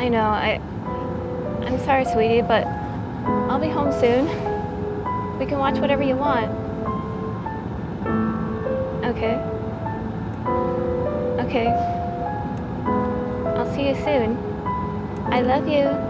I know, I... I'm sorry, sweetie, but I'll be home soon. We can watch whatever you want. Okay. Okay. I'll see you soon. I love you.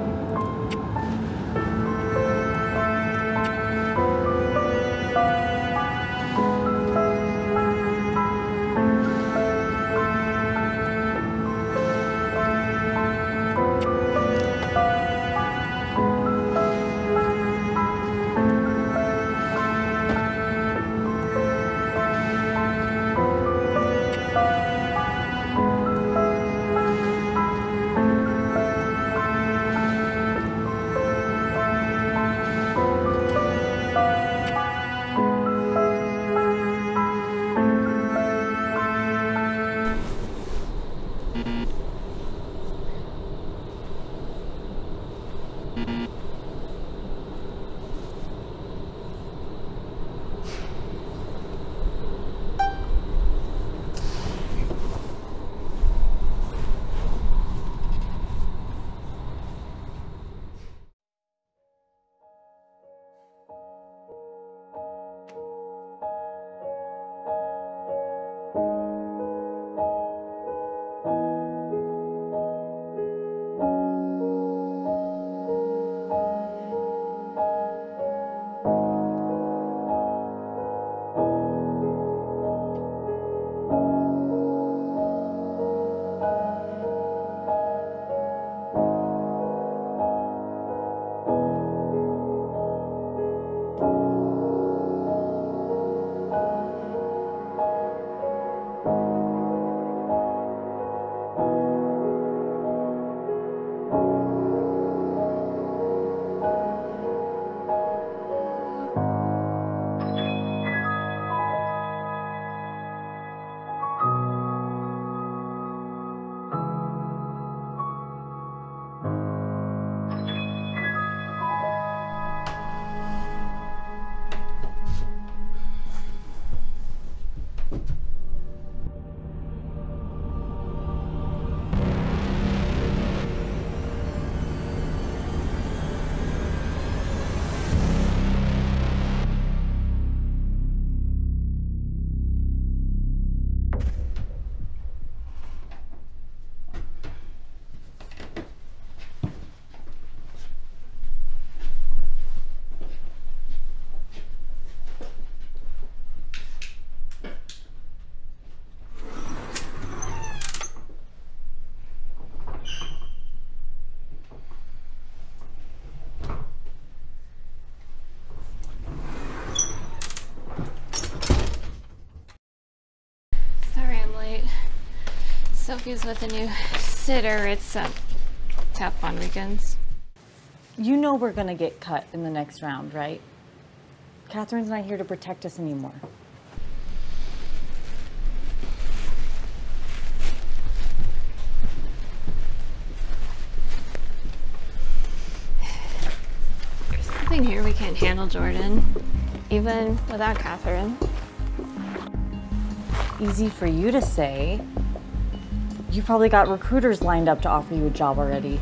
With a new sitter. It's um, tough on weekends. You know we're gonna get cut in the next round, right? Catherine's not here to protect us anymore. There's nothing here we can't handle, Jordan. Even without Catherine. Easy for you to say. You probably got recruiters lined up to offer you a job already.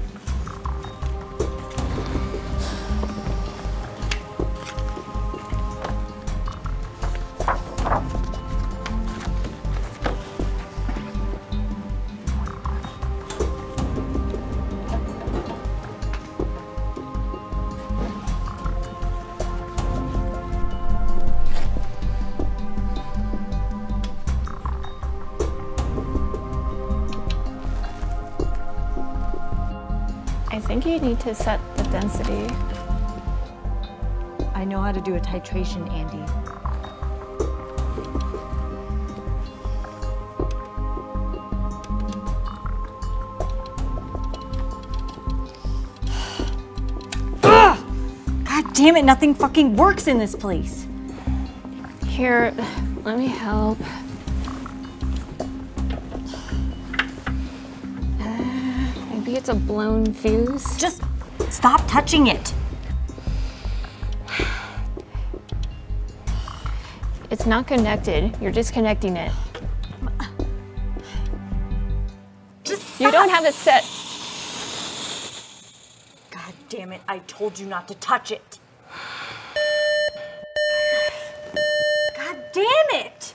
You need to set the density. I know how to do a titration, Andy. Ugh! God damn it, nothing fucking works in this place. Here, let me help. It's a blown fuse. Just stop touching it. It's not connected. You're disconnecting it. Just You don't have it set. God damn it, I told you not to touch it. God damn it!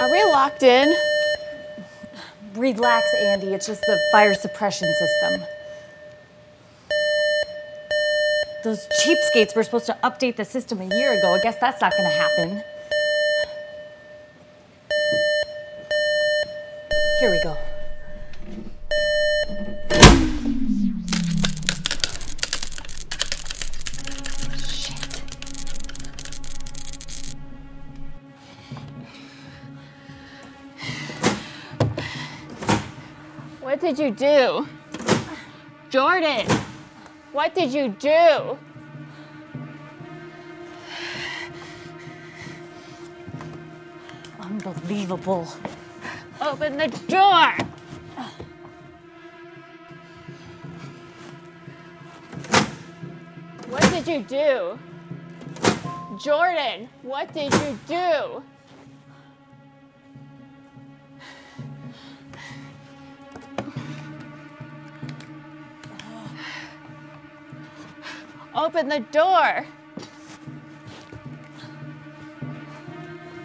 Are we locked in? Relax, Andy. It's just the fire suppression system. Those cheapskates were supposed to update the system a year ago. I guess that's not gonna happen. Here we go. What did you do? Jordan, what did you do? Unbelievable. Open the door! What did you do? Jordan, what did you do? Open the door!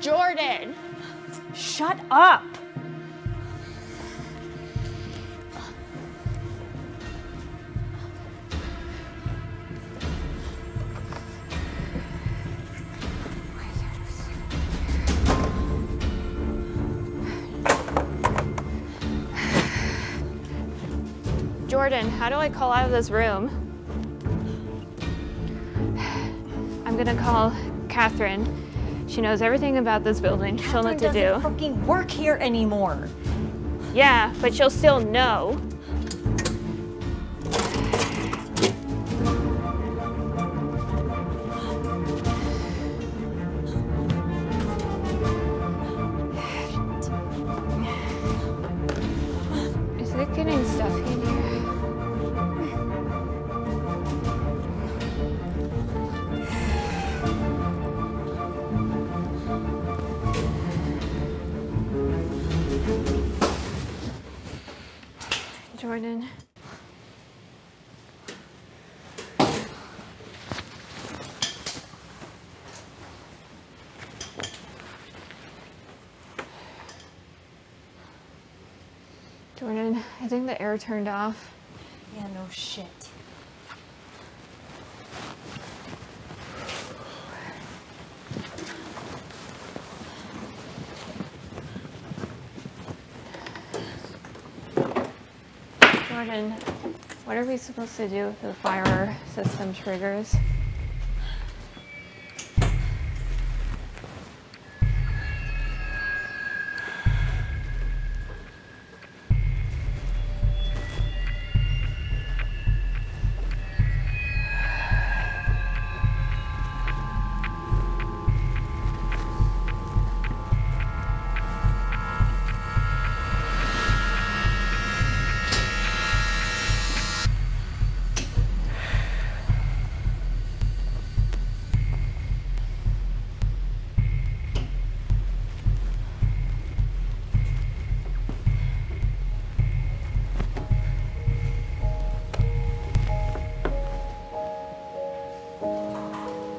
Jordan! Shut up! Jordan, how do I call out of this room? I'm gonna call Catherine. She knows everything about this building. she'll know what to Catherine do. doesn't fucking work here anymore. Yeah, but she'll still know. Jordan. Jordan, I think the air turned off. Yeah, no shit. Jordan, what are we supposed to do if the fire system triggers?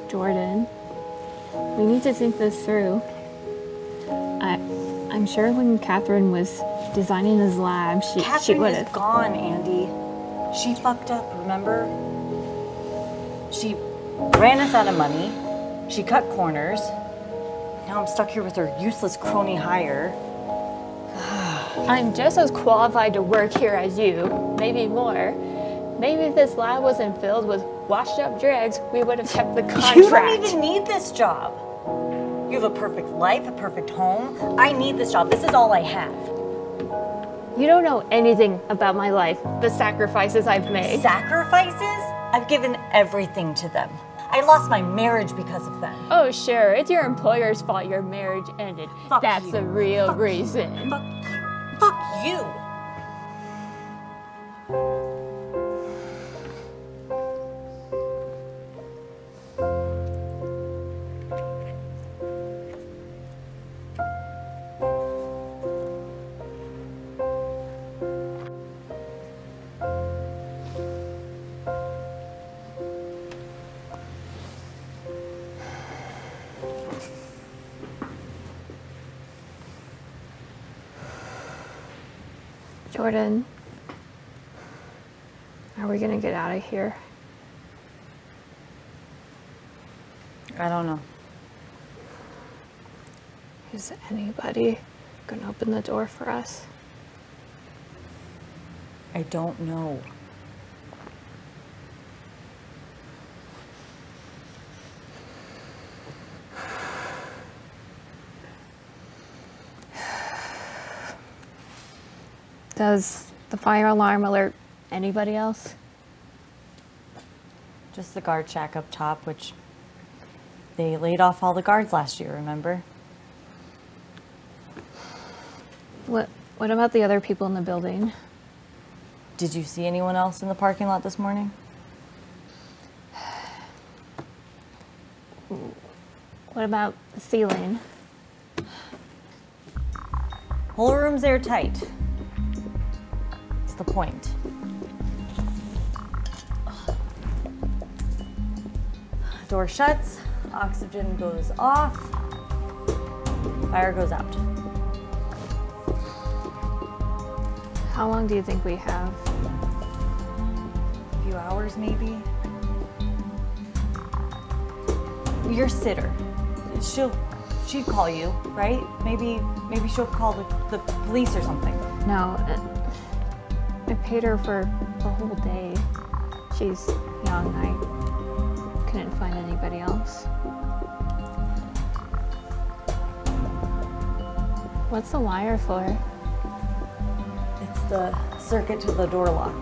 Jordan, we need to think this through. I, I'm sure when Catherine was designing his lab, she, she Catherine would is have. gone, Andy. She fucked up, remember? She ran us out of money. She cut corners. Now I'm stuck here with her useless crony hire. I'm just as qualified to work here as you, maybe more. Maybe if this lab wasn't filled with washed up dregs, we would have kept the contract. You don't even need this job. You have a perfect life, a perfect home. I need this job. This is all I have. You don't know anything about my life, the sacrifices I've made. Sacrifices? I've given everything to them. I lost my marriage because of them. Oh, sure, it's your employer's fault your marriage ended. Fuck That's you. the real Fuck you. reason. Fuck you. Fuck you. Jordan, are we gonna get out of here? I don't know. Is anybody gonna open the door for us? I don't know. Does the fire alarm alert anybody else? Just the guard shack up top, which they laid off all the guards last year, remember? What what about the other people in the building? Did you see anyone else in the parking lot this morning? What about the ceiling? Whole room's airtight. The point? Door shuts, oxygen goes off, fire goes out. How long do you think we have? A few hours maybe. Your sitter. She'll she'd call you, right? Maybe maybe she'll call the, the police or something. No, uh, I paid her for a whole day. She's young. I couldn't find anybody else. What's the wire for? It's the circuit to the door lock.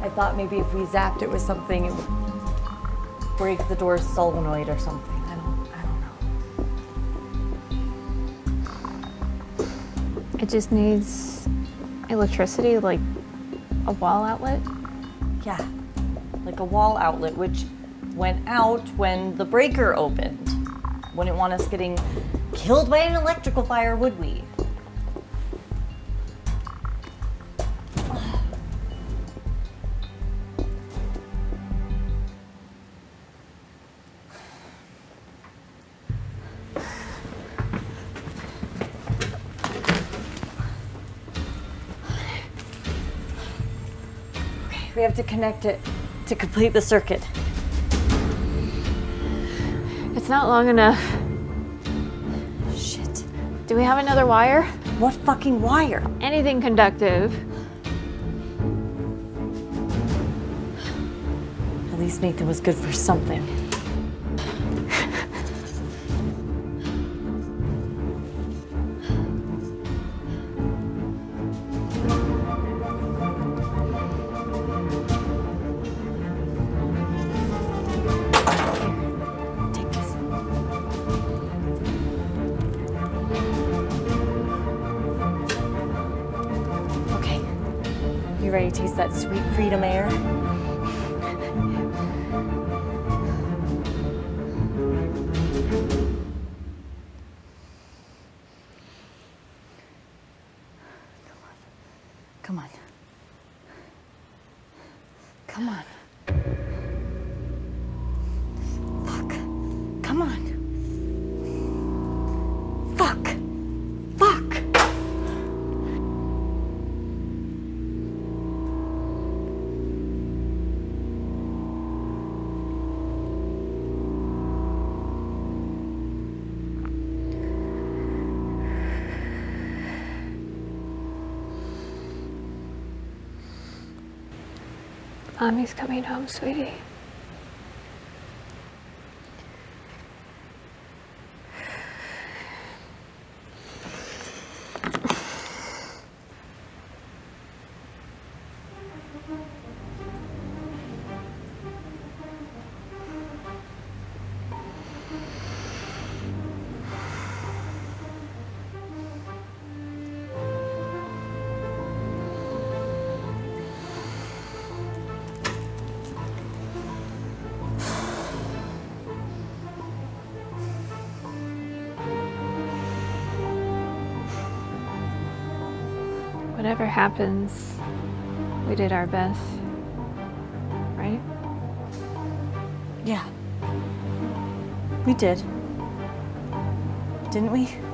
I thought maybe if we zapped it with something, it would break the door's solenoid or something. I don't, I don't know. It just needs electricity, like a wall outlet. Yeah, like a wall outlet, which went out when the breaker opened. Wouldn't want us getting killed by an electrical fire, would we? We have to connect it to complete the circuit. It's not long enough. Shit. Do we have another wire? What fucking wire? Anything conductive. At least Nathan was good for something. Taste that sweet freedom air? Come on. Come on. Fuck. Mommy's coming home, sweetie. Whatever happens, we did our best. Right? Yeah. We did. Didn't we?